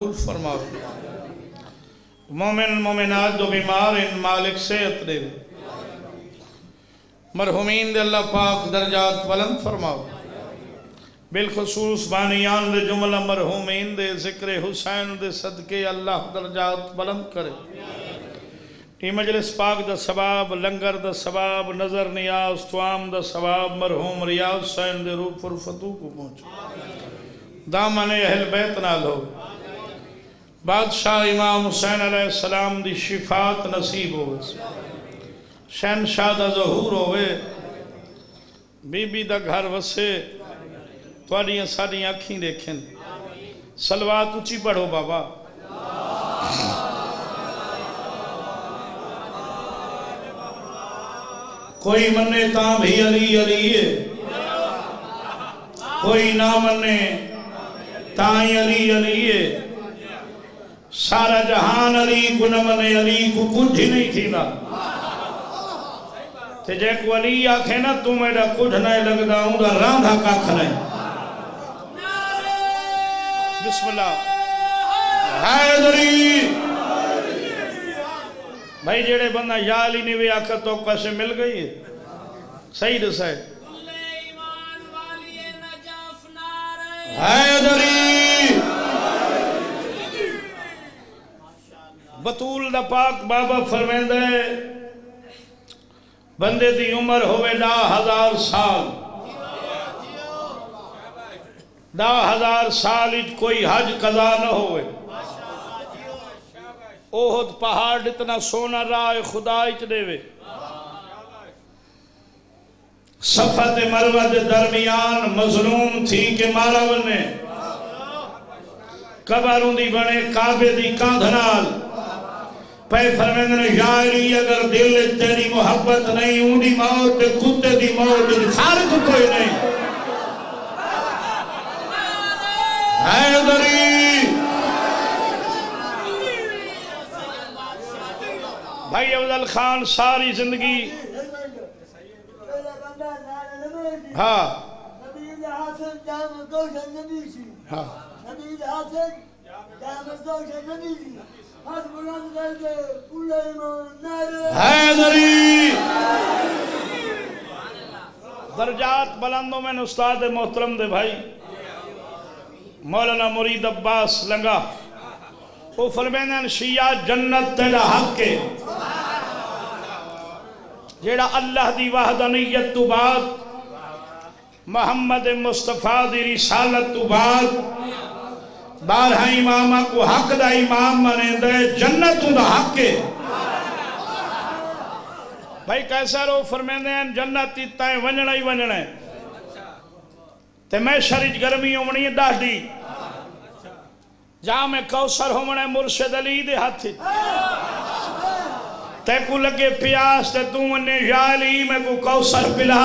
قبول فرماؤ۔ مومن، مومنات جو بیمار ان مالک صحت دے مرحومین دے اللہ پاک درجات بلند فرماؤ۔ بالخصوص بانیان دے جملہ مرحومین دے ذکر حسین دے صدقے اللہ درجات بلند کرے۔ ای مجلس پاک دا ثواب، لنگر دا ثواب، نظر نیاز، توام دا ثواب مرحوم ریاض حسین دے روح پر فتو کو پہنچو۔ دامن اہل بیت نال ہو۔ بادشاہ امام حسین علیہ السلام دی شفاعت نصیب ہوئے. شہن شاہ دا ظہور ہوئے. بی بی دا گھر وسے. تواریاں ساڑیاں اکھیں دیکھیں. سلوات اچھی پڑھو بابا. کوئی منے تاں بھی علی علی ہے. کوئی نہ منے تاں علی علی ہے. سارا جہان علی کو نہ منے علی کو کچھ ہی نہیں تھی نا تے جے کو علی آکھے نا تو میڈا کچھ نہیں لگدا ہوں دا راندھا کاکھ نہیں بسم اللہ حیدری بھائی جڑے بندہ یا علی نہیں بھی آکھا تو کسے مل گئی ہے صحیح دس ہے حیدری بطول دا پاک بابا فرمیندے بندے دی عمر ہوئے ڈا ہزار سال۔ ڈا ہزار سال اچ کوئی حج قضا نہ ہوئے اوہد پہاڑ اتنا سونا رائے خدا اچ دے وے صفت مروہ دے درمیان مظلوم تھی کہ مارا بنے۔ قبروں دی بنے کعبے دی کاندھنال۔ پہ فرمیندنے یا اگر دل تیری محبت نہیں اون دی موت، کتے دی موت خارج کوئی نہیں۔ حیدری بھائی افضل خان، ساری زندگی۔ ہاں۔ ہاں۔ حیدری درجات بلندوں میں استاد محترم دے بھائی، مولانا مرید عباس لنگا۔ وہ فرمینن شیعہ جنت تیرا حق کے جیڑا اللہ دی وحدانیت تو بعد، محمد مصطفیٰ دی رسالت تو بعد بارہ امامہ کو حق دا امام منے دے جنت دا حق کے۔ بھائی کیسا رو فرمیندین جنت تیتائیں ونجنہ ہی ونجنہ ہے۔ تے میں شریج گرمی ہومنی ڈاہ دی۔ جہاں میں کوسر ہومنے مرشد علی دے ہاتھ۔ تھی تے کو لگے پیاس، تے تو انہیں یا علی میں کو کوسر پلا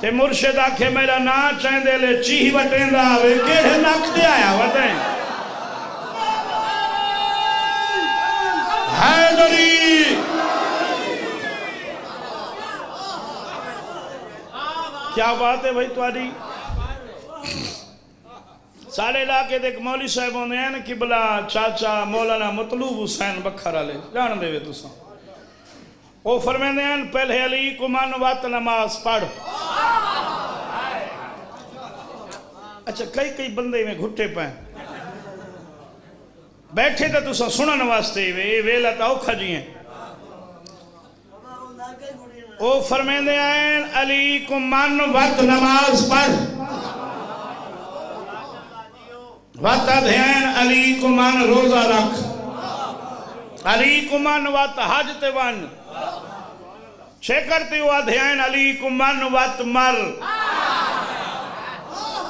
تے مرشد آکھے میرا نا چاہیں دے لے چیہی وٹیں دا آوے کیڑے نک دے آیا وٹیں حیدری کیا بات ہے بھائی تواڈی؟ سارے علاقے دیکھ مولی صاحب ہوندے ہیں قبلہ چاچا مولانا مطلوب حسین بکھر علی جان دے وے تساں۔ وہ فرمیندے ہیں، پہلے علی کو من وقت نماز پڑھ۔ اچھا کئی کئی بندے میں گھٹے پائیں بیٹھے تو تساں سنن واسطے وے ویلا تا اوکھا جی ہیں او وہ فرمیندے ہیں علی کو من وقت نماز پڑھ وقت دھین علی کو من روزہ رکھ علی کو من وقت حج تے ون چھے کرتی ہوا دھین علی کو من وقت مر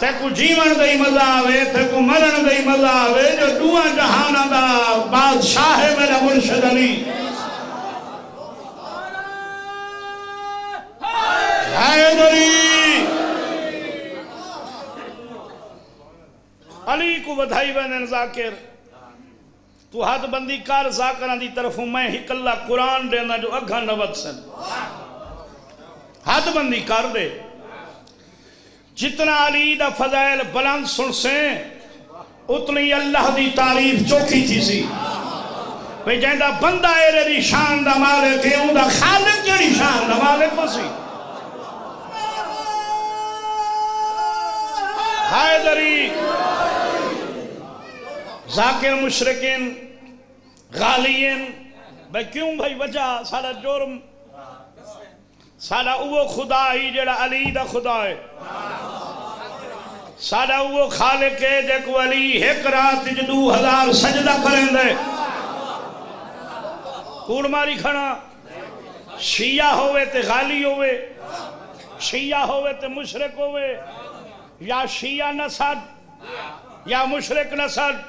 تے کو جیون دئی مزہ آوے تے کو مرن دئی مزہ آوے جو دوہ جہانا دا بادشاہ ہے میرا مرشد علی۔ حیدری علی کو بدھائی بینن ذاکر، تو حد بندی کار ذاکران دی طرف ہوں میں ہی کلہ قرآن دینا جو اگھا نوت سن حد بندی کر دے۔ جتنا علی دا فضائل بلند سن سے اتنی اللہ دی تعریف چوکی تھی سی۔ بھئی جہندہ بندہ ایرے دی شان دا مالک ہے، اون دا خالق جڑی شان دا مالک ہو سی۔ حیدری ذاکر مشرکین، غالین۔ بھئی کیوں بھئی وجہ سارا جرم؟ سارا وہ خدا ہی جڑا علی دا خدا ہے۔ سارا وہ خالق ہے دیکھو علی ایک رات جدو ہزار سجدہ کریں دے کوڑ ماری کھڑا شیعہ ہوئے تے غالی ہوئے شیعہ ہوئے تے مشرک ہوئے یا شیعہ نسد یا مشرک نسد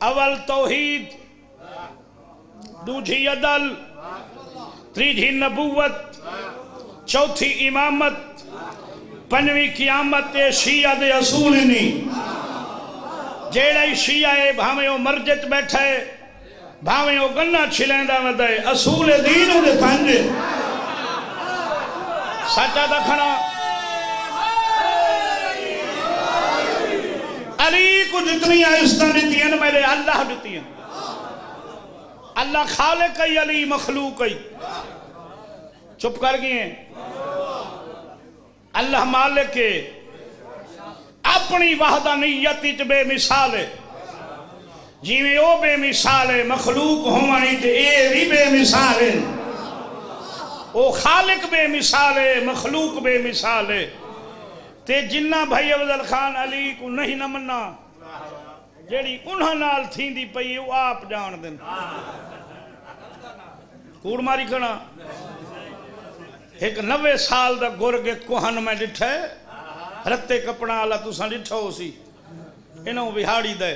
اول توحید دوجھی عدل تریجھی نبوت چوتھی امامت پنوی قیامت تے شیعہ دے اصول ہی نہیں۔ جیڑے شیعہ ہے، بھاویں وہ مرجت بیٹھے بھاویں وہ گنہ چھلیندہ ودے اصول دین دے پنجے سچا دکھنا۔ علی کو جتنی آئستہ دیتی ہیں میرے اللہ دیتی ہیں۔ اللہ خالق ہے، علی مخلوق ہے۔ چپ کر گئے ہیں۔ اللہ مالک اپنی وحدانیت وچ بے مثال ہے۔ جیویں او بے مثال ہے، مخلوق ہوانی تے اے بھی بے مثال ہے۔ او خالق بے مثال ہے، مخلوق بے مثال ہے۔ تے جنہ بھائی افضل خان علی کو نہیں نہ مننا، جیڑی انہاں نال تھیندی پئی وہ آپ جان دن کوڑ ماری کھنا ایک نوے سال دا گرگ ایک کوہن میں ڈٹھے۔ رتے کپڑا والا تساں ڈٹھا ہو سی۔ انہوں وہاڑی دے۔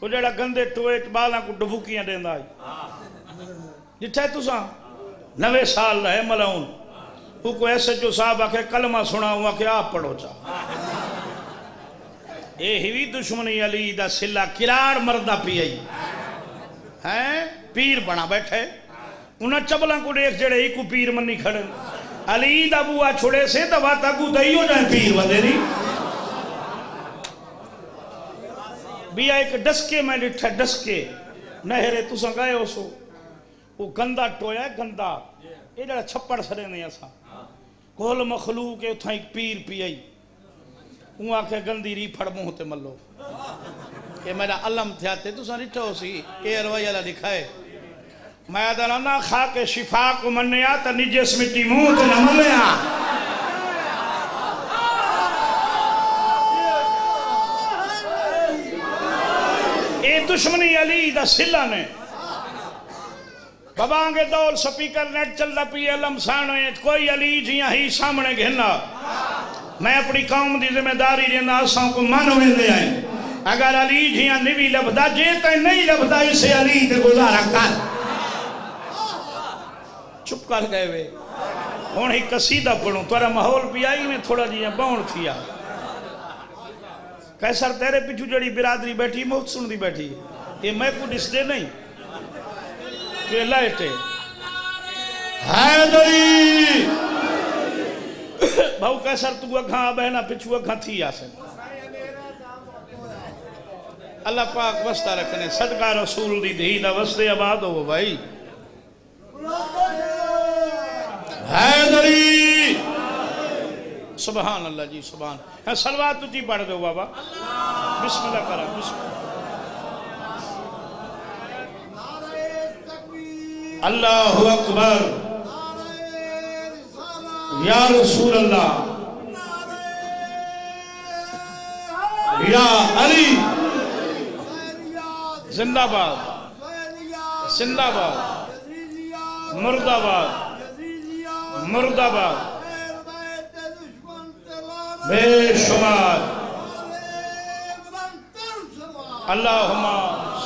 وہ جڑا گندے ٹوئے بالاں کو ڈبوکیاں دیندا ہے۔ ڈٹھے تساں؟ نوے سال دا ہے ملاؤن وہ کو ایسے جو صاحب آکے کلمہ سنا ہوا کہ آپ پڑھو چاہ اے ہی دشمنی علی دا سلا کراڑ مردہ پی آئی ہیں؟ پیر بنا بیٹھے۔ انہاں چبلاں کو دیکھ جڑے ہی کو پیر منی کھڑے علی دا بوا چھوڑے سے تو واتا کو دائی ہو جائے پیر ودے نہیں بیا ایک ڈسکے میں لٹھا ڈسکے نہرے تو سن گئے ہو سو وہ گندہ ٹویا ہے گندہ یہ جڑا چھپڑ سرے نہیں ایسا کول مخلوق ہے اتھا ایک پیر پی آئی ہوں آکھے گندی ری پھڑ منہ تے ملو کہ میرا علم تھیا تے تو سن رٹھو سی اے اروی اللہ دکھائے میں دلانا خا کے شفا کو منیا تا نجس مٹی منہ تے نہ ملیا اے دشمنی علی دا سلا نے۔ بابا آنگے دول سپیکر نیٹ چل دا پی علم سانوے کوئی علی جیاں ہی سامنے گھنا میں اپنی قوم دی ذمہ داری دینا آساں کو مانوے دے آئیں اگر علی جیاں نوی لبدا جیتا نہیں لبدا اسے علی دے گزارا کر۔ چپ کر گئے وے ہون ہی قصیدہ پڑھوں تورا محول بھی آئی میں تھوڑا جیاں باؤن تھیا۔ کیسر تیرے پیچھو جڑی برادری بیٹھی موت سن دی بیٹھی۔ یہ میں کو ڈس دے نہیں۔ کہ لائٹے حیدری بھاؤ کیسر تو اگھاں بہنا پچھو اگھاں تھی آسے اللہ پاک وسطہ رکھنے صدقہ رسول دی دھی دا وسطے آباد ہو بھائی۔ حیدری سبحان اللہ جی سبحان۔ ہے سلوات تجھی پڑھ دو بابا۔ بسم اللہ کرا بسم اللہ اللہ اکبر۔ یا رسول اللہ۔ یا علی۔ زندہ باد۔ زندہ باد۔ مرد آباد۔ مرد آباد بے شمار۔ اللہم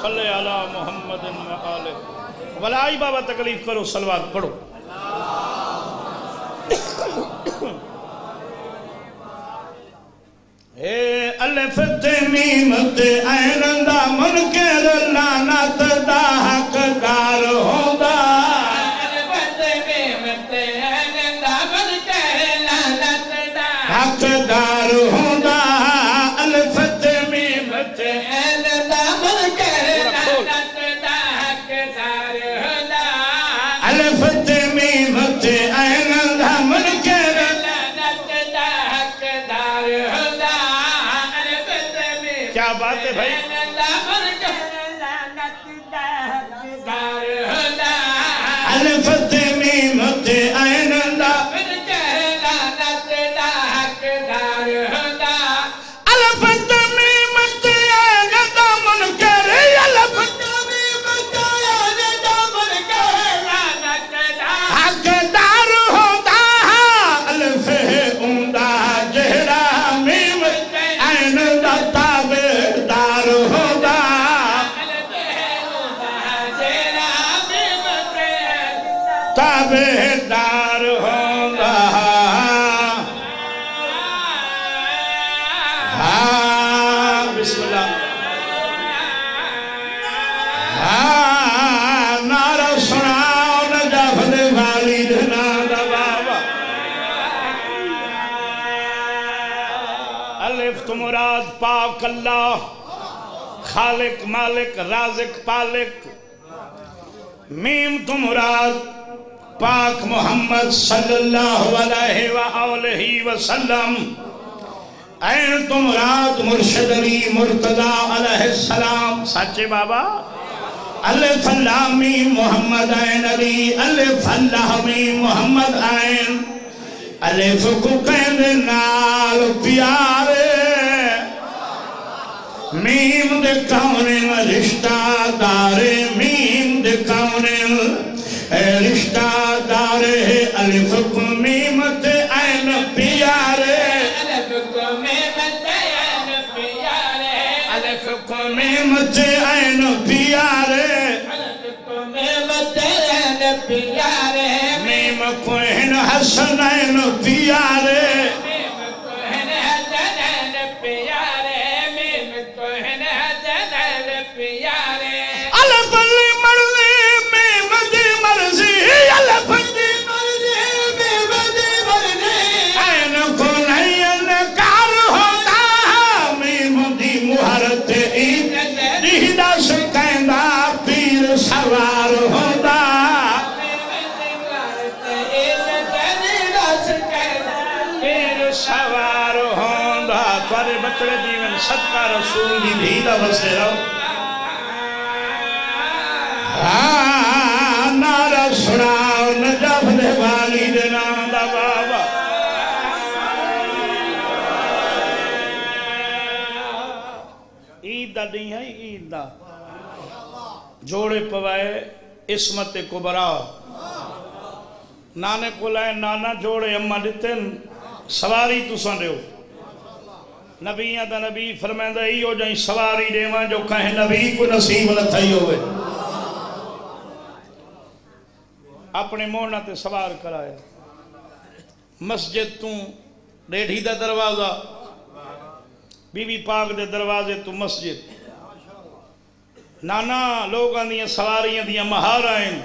صلی علی محمد و آلہ۔ ولائی بابا تکلیف کرو، سلوات پڑھو۔ اے الف تے میم تے عین دا منکر لعنت دا حقدار ہوندا حقدار ہوندا۔ تابعدار ہوندا ہاں بسم اللہ۔ ہاں سناؤ والد نادا بابا۔ الف تو مراد پاک اللہ، خالق مالک، رازق پالک۔ میم تو مراد پاک محمد صلی اللہ علیہ وآلہ وسلم۔ این تو مراد مرشد علی مرتضی علیہ السلام۔ سچے بابا؟ الف اللہ میم محمد عین علی الف اللہ میم محمد عین الف کو کہندے نال پیارے۔ میم دے کونے رشتہ دارے۔ میم دے کونے رشتہ دارے الف کو میم تے عین پیارے الف کو میم تے عین پیارے میم کو ہن حسن عین پیارے الف ہاں نعرہ سناؤ نجف دے والی دے نام دا بابا عید دا نہیں ہے عید دا جوڑے پوائے اسمت کبرا نانے کو لائے نانا جوڑے اما دیتن سواری سن رہے ہو نبیان دا نبی فرمائندہ ای ہو جائیں سواری دیوان جو کہیں نبی کو نصیب لتھائی ہوئے۔ اپنے موڑنا تے سوار کرایا۔ مسجد تو ڈیڑھی دا دروازہ بی بی پاک دے دروازے تو مسجد۔ نانا لوگاں دیاں سواریاں دیاں مہارائیں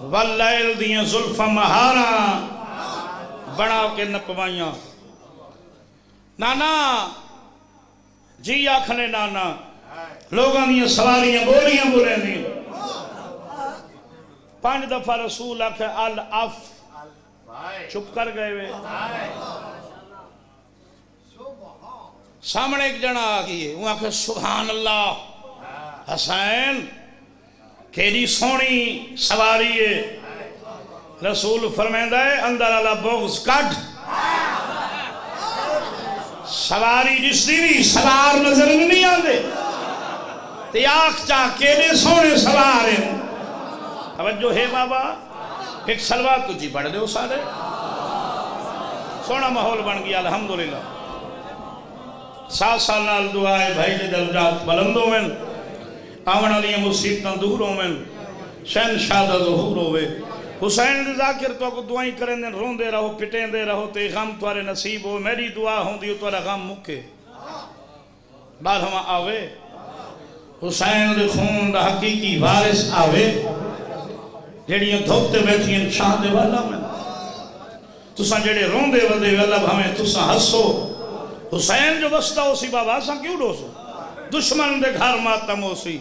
واللیل دیاں ظلفہ مہاراں۔ بڑا کے نپوائیاں۔ نانا جی آکھنے نانا لوگاں دیاں سواریاں بولیاں بولیں دیاں پانچ دفعہ رسول آکھے الاف چپ کر گئے وے سامنے ایک جنا آگئی ہے وہ آکھے سبحان اللہ حسین کیری سونی سواری ہے رسول فرمیندہ ہے اندر اللہ بغض کٹ سواری جس دی بھی سوار نظر نہیں آندے۔ تے آنکھ چاہ کیلے سونے سوار ہیں۔ توجہ ہے بابا۔ ایک سلوات تجھی بڑھ دے سارے سونا ماحول بن گیا، الحمدللہ۔ سات سال نال دعائے بھائی دے درجات بلندوں میں آون علی مصیبتاں دور ہوئے شہن شادہ ظہور ہوئے۔ حسین دے ذاکر تو کو دعائیں کریں دے رون دے رہو پٹیں دے رہو، تے غم توارے نصیب ہو، میری دعا ہوں دیو توارا غم مکے۔ بار ہم آوے۔ حسین دے خون دا حقیقی وارث آوے۔ جڑیاں دھوکتے بیٹھی ہیں شاہ دے والا میں۔ تساں جڑے رون دے ودے والا ہمیں تساں ہسو۔ حسین جو وسطہ ہو سی، بابا ساں کیوں ڈو سو دشمن دے گھر ماتم ہو سی۔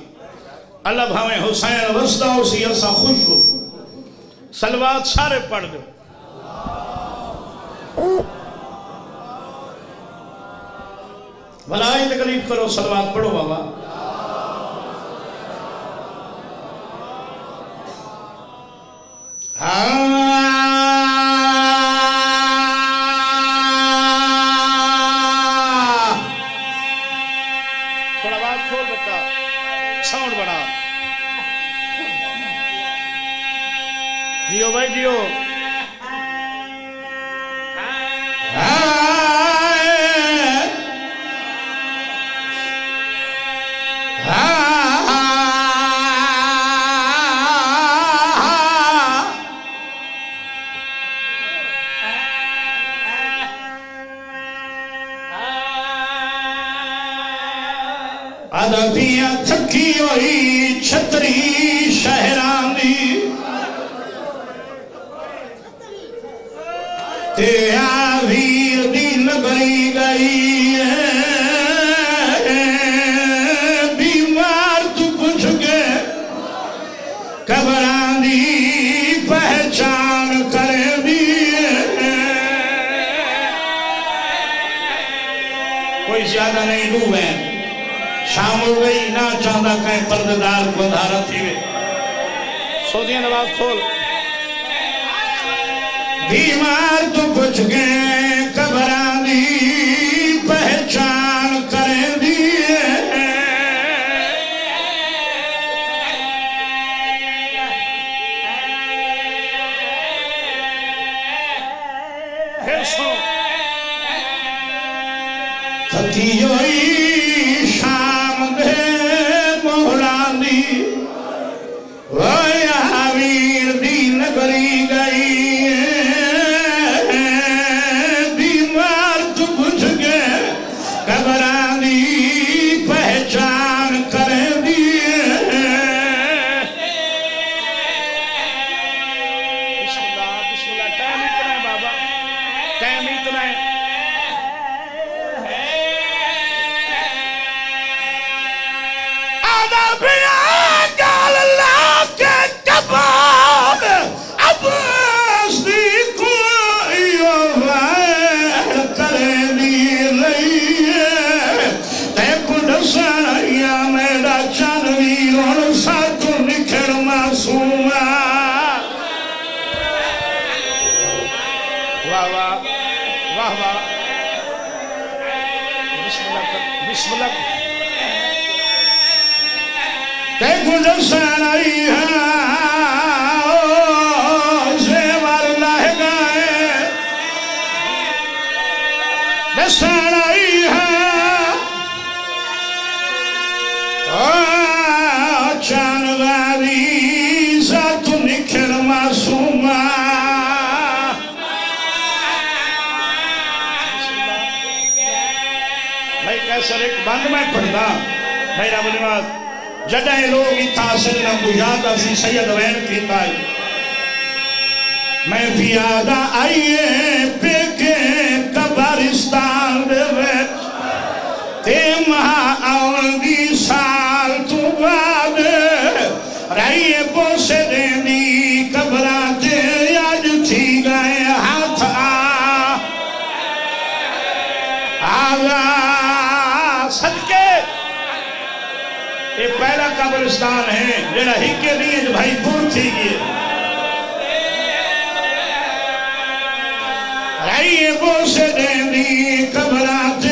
اللہ بھامیں حسین وسطہ ہو سی ایسا خوش ہو۔ سلوات سارے پڑھ دو۔ بلائی تکلیف کرو سلوات پڑھو بابا۔ ہاں۔ جیو بھائی جیو ڈیبو وین شام ہو گئی نہ چاہتا کہیں پرددار کو دھارا تھی وے سوزی نواز کھول۔ بیمار تو پوچھ گئے قبران At the بند میں پڑھدا بھائیرا بنواز جڑا ہے لوگ اتھا سجنا گزاد اسی سید وین کیتا ہے میں بھی آدھا آئیے پیکے قبرستان دے وچ تے مہا یہ پہلا قبرستان ہے، جڑا ہکے نہیں ہے جو بھائی دور تھی گئے۔ رائیے بوسے دینی قبرات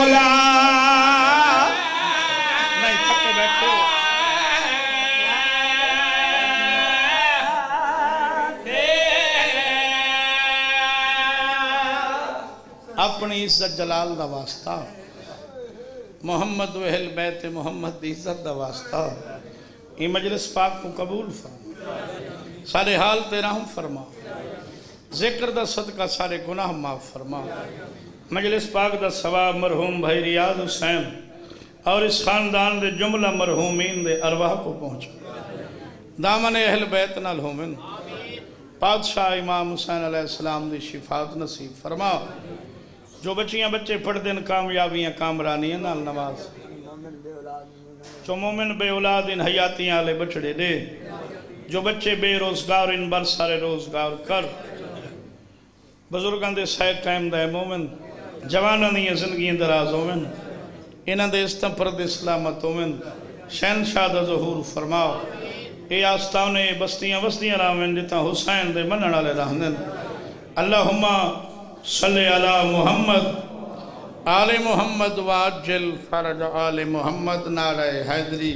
مولا اپنی عزت جلال دا واسطہ۔ محمد وحل بیت محمد دی عزت دا واسطہ۔ یہ مجلس پاک کو قبول فرما۔ سارے حال تیرا ہم فرما۔ ذکر دا صدقہ سارے گناہ معاف فرما۔ مجلس پاک دا ثواب مرحوم بھائی ریاض حسین اور اس خاندان دے جملہ مرحومین دے ارواح کو پہنچا۔ دامن اہل بیت نال ہومن۔ بادشاہ امام حسین علیہ السلام دی شفاعت نصیب فرما جو بچیاں بچے پڑھ دن کامیابیاں، کامرانیاں نال نواز جو مومن بے اولاد ان حیاتیاں آلے بچڑے دے۔ جو بچے بے روزگار ان بر سارے روزگار کر۔ بزرگاں دے سائے قائم دے مومن۔ جواناں دی زندگی دراز ہومن انہاں دے استم پر دے سلامت ہومن شہنشاہ دا ظہور فرماؤ، اے آستانے بستیاں بستیاں راوین جتا حسین دے منن والے رہندن اللہم صلی علی محمد، آل محمد واجل فرج آل محمد، نعرہ حیدری۔